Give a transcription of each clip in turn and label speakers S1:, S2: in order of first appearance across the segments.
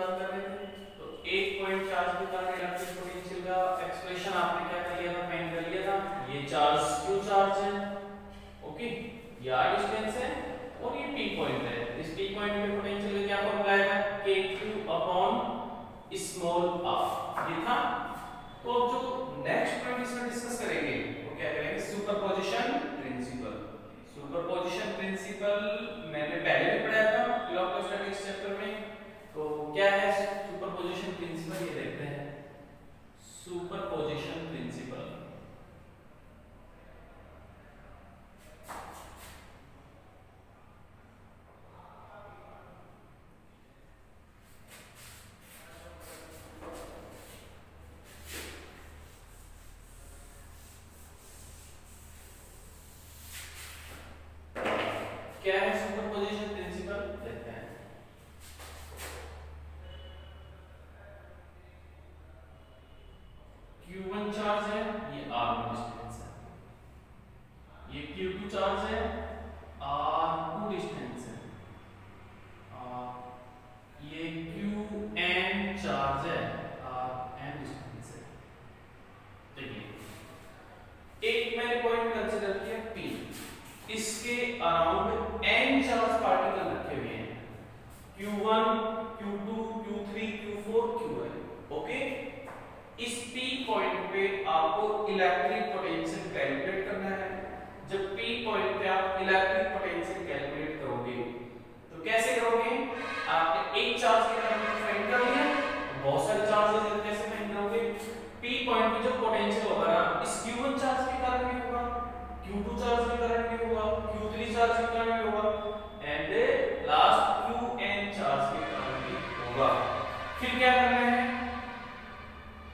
S1: बात कर रहे थे। तो एक पॉइंट चार्ज के कारण इलेक्ट्रिक पोटेंशियल का एक्सप्रेशन आपने क्या कर लिया था फाइंड कर लिया था। ये चार्ज क्यू चार्ज है? ओके ये आर डिस्टेंस है और ये पी पॉइंट है। इस पी पॉइंट पे पोटेंशियल का क्या फॉर्मूला आएगा के क्यू अपॉन स्मॉल आर ये था। तो अब जो नेक्स्ट पॉइंट इसमें डिस्कस करेंगे वो क्या करेंगे सुपरपोजिशन प्रिंसिपल सुपरपोजिशन प्रिंसिपल मैंने पहले भी पढ़ाया था इलेक्ट्रोस्टैटिक्स चैप्टर में तो क्या है सुपरपोजिशन प्रिंसिपल ये देखते हैं सुपरपोजिशन प्रिंसिपल क्या है सुपरपोजिशन प्रिंसिपल देखते हैं Q1 चार्ज है ये R1 डिस्टेंस है ये Q2 चार्ज है R2 डिस्टेंस है और ये Qn चार्ज है Rn डिस्टेंस है देखिए एक मैंने पॉइंट कंसीडर किया P इसके अराउंड n चार्ज पार्टिकल रखे हुए हैं Q1 Q2 Q3 Q4 Qn okay इस P पॉइंट पे आपको इलेक्ट्रिक पोटेंशियल कैलकुलेट करना है जब P पॉइंट पे आप इलेक्ट्रिक पोटेंशियल कैलकुलेट करोगे तो कैसे करोगे आपने एक चार्ज के कारण फाइंड कर लिया बहुत सारे चार्जेस हैं कैसे फाइंड करोगे। P पॉइंट पे जो पोटेंशियल होगा ना, इस Q1 चार्ज के कारण भी होगा Q2 चार्ज के कारण भी होगा Q3 चार्ज के कारण भी होगा एंड लास्ट Qn चार्ज के कारण भी होगा। फिर क्या करना है?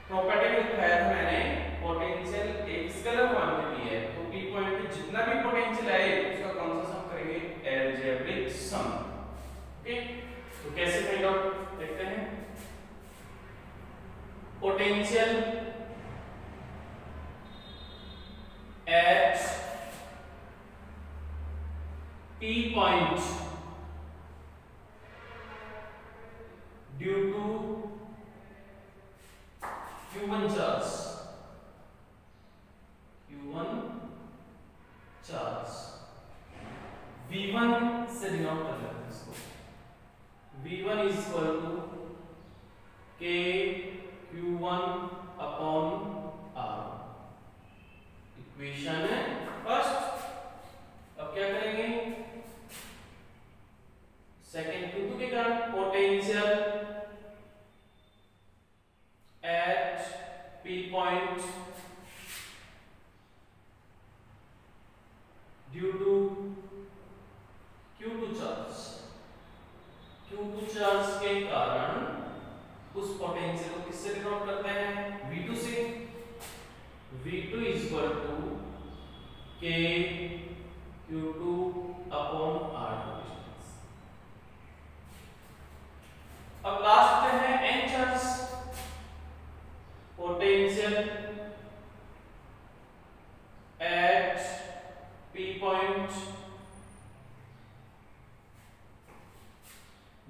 S1: प्रॉपर्टी में दिखाया था मैंने पोटेंशियल एक स्केलर क्वांटिटी है तो P पॉइंट पे जितना भी पोटेंशियल आए उसका कौन सा सम करेंगे अलजेब्रिक सम ओके तो कैसे फाइंड आउट देखते हैं potential at P point due to Q1 charge Q1 charge V1 से डिनोट कर लेते हैं इसको V1 is equal to K Q1 upon R equation है फ़र्स्ट अब क्या करेंगे सेकेंड Q2 के कारण potential at P point due to Q2 charge Q2 charge के कारण उस पोटेंशियल को किससे डिनोट करते हैं V2 से V2 is equal to K Q2 upon R2 distance. अब लास्ट पे है N charge potential at P point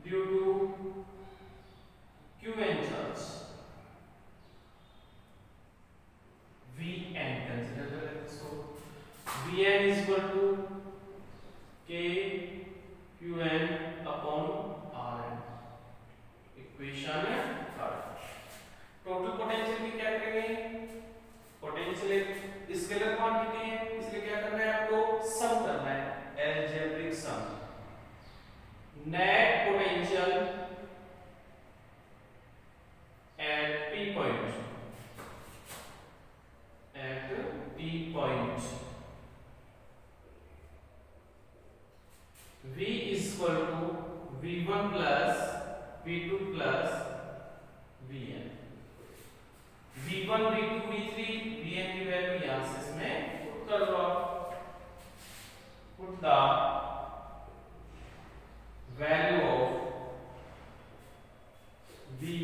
S1: due to Qn charge Vn consider कर लेते हैं इसको Vn is equal to K Qn upon Rn. Equation third total potential की क्या करेंगे? पोटेंशियल स्केलर क्वांटिटी है। इसलिए क्या करना है आपको? सम करना है। Algebraic sum net potential at P point.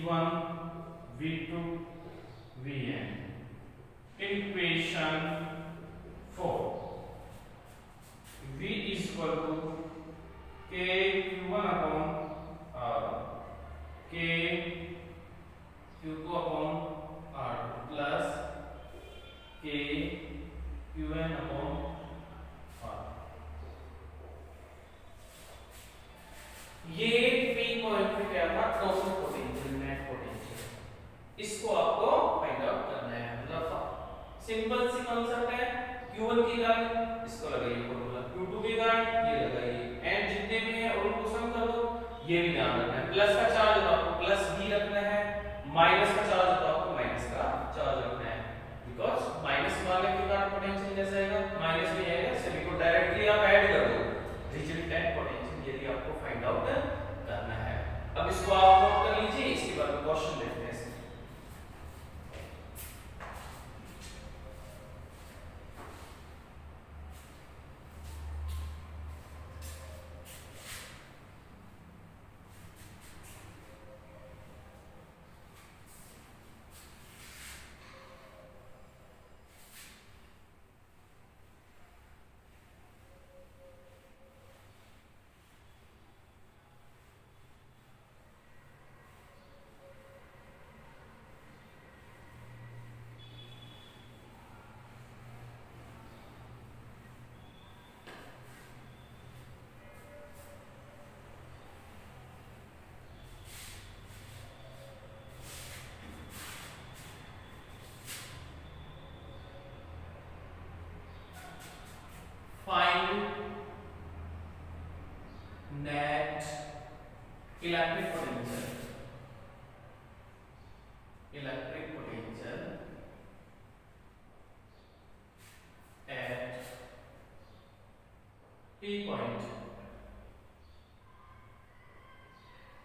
S1: V1, V2, Vn. Equation 4. V is equal to K Q1 uh, upon R. K Q2 upon R plus K आएगा माइनस में आएगा सभी को डायरेक्टली आप ऐड कर दो। रिजल्टेंट पोटेंशियल यदि आपको फाइंड आउट करना है। अब इसको आप नोट कर लीजिए, इसके बाद क्वेश्चन देखते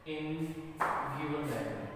S1: in given diagram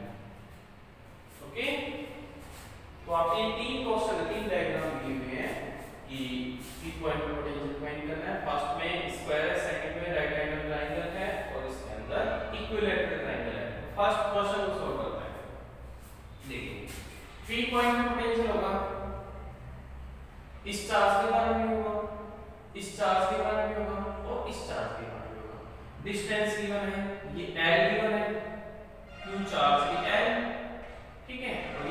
S1: ओके? तो आपके तीन क्वेश्चन तीन डायग्राम दिए हुए हैं कि पी पॉइंट पोटेंशियल फाइंड करना है। फ़र्स्ट में स्क्वायर है सेकंड में राइट एंगल ट्रायंगल है और इसके अंदर इक्विलैटरल ट्रायंगल है। फ़र्स्ट क्वेश्चन को सॉल्व करते हैं। देखिए पी पॉइंट पे पोटेंशियल होगा। इस चार्ज के बारे में होगा। इस चार्ज के बारे में होगा और इस चार्ज के बारे में होगा। डिस्टेंस गिवन है, ये l गिवन है। Q चार्ज की l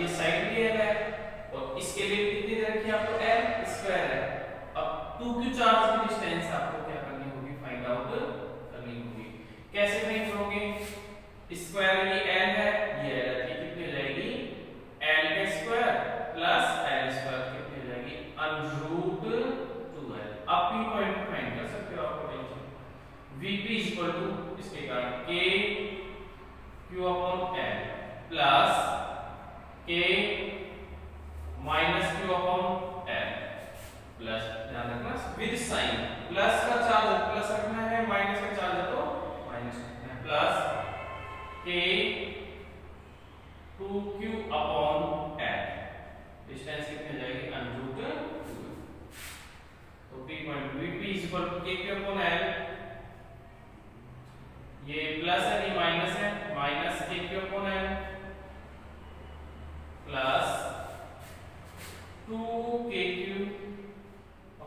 S1: अनुरूपत कितना a 2q upon f. Distance कितनी जाएगी? अनरूट तो p point B p is equal to K upon upon ये प्लस है नहीं माइनस है. Minus K Q upon L plus two K Q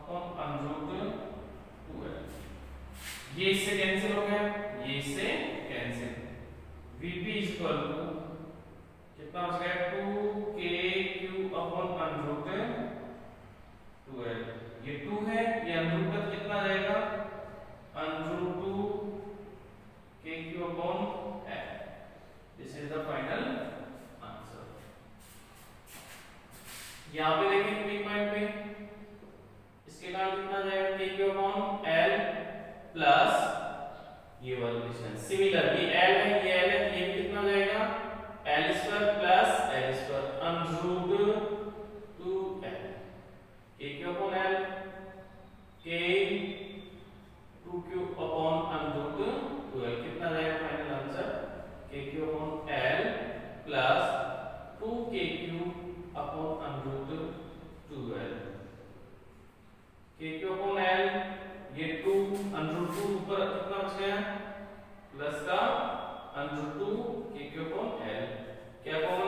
S1: upon under root two ये इससे cancel हो गया। ये इससे कितना हो गया? क्यू अपॉन कंजोते ये है, ये कितना जाएगा this is the final answer यहाँ पे देखें बी पॉइंट 12 के क्यू अपॉन एल, ये 2 अंडर 2 ऊपर कितना बचा है, प्लस का अंडर 2 के क्यू अपॉन एल। क्या अपॉन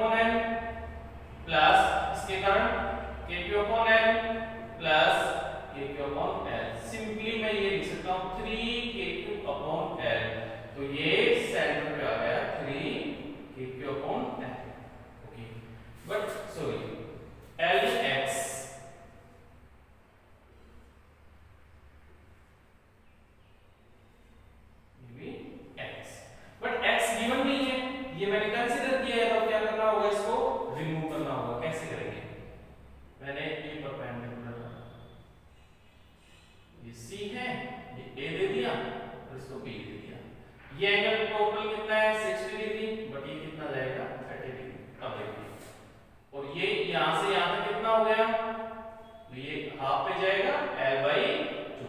S1: ओपोन एन प्लस इसके कारण के पी ओपोन एन ए दे दिया और इसको बी दे दिया ये एंगल टोटल कितना है? 60 डिग्री बट ये कितना जाएगा 30 डिग्री अब देखिए। और ये यहाँ से यहाँ तक कितना हो गया? तो ये हाफ़ पे जाएगा, l 2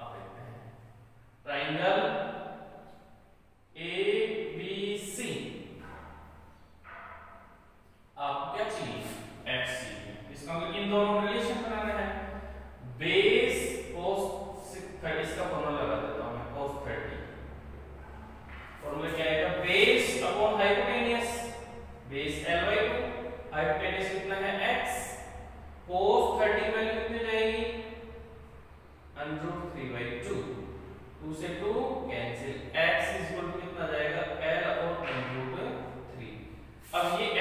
S1: अब देखते हैं। ट्रायंगल ए बी सी आप क्या चाहिए? एक्स सी इसका मतलब इन दोनों Um,